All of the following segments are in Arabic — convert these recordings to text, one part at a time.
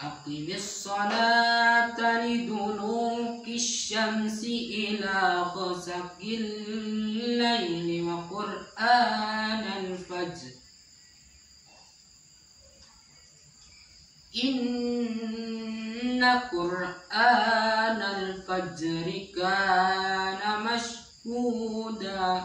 أقم الصلاة لدلوك الشمس إلى غسق الليل وقرآن الفجر. إن قرآن الفجر كان مشهودا.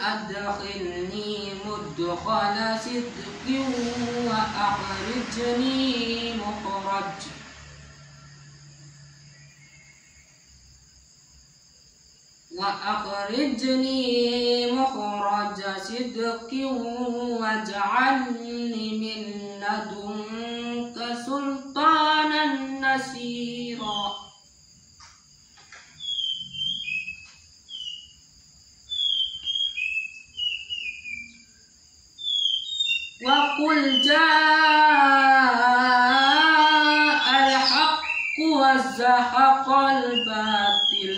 أدخلني مدخل صدق وأخرجني مخرج. وأخرجني مخرج صدق واجعلني من لدنك وقل جاء الحق وزهق الباطل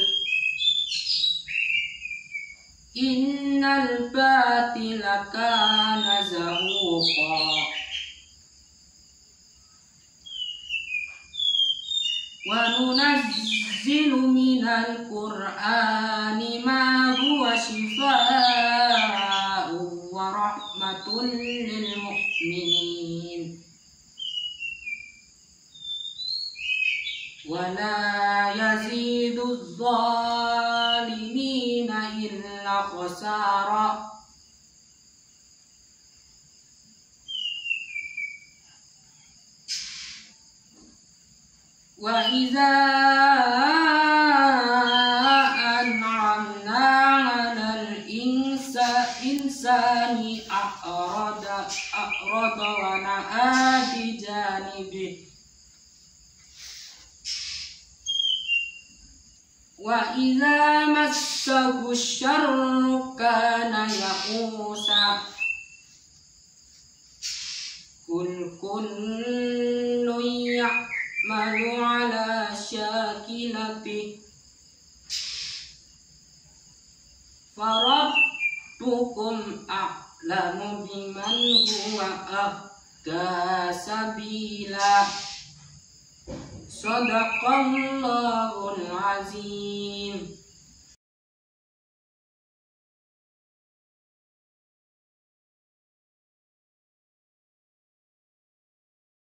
إن الباطل كان زهوقا وننزل من القرآن ما ولا يزيد الظالمين إلا خسارا. وإذا أنعمنا على الإنسان أعرض أعرض ونأى بجانبه wa idza massahu syarru kana yaqusa kul kullun ya'malu ala syakilati. Farabbukum a'lamu biman huwa ahda sabila. صدق الله العظيم.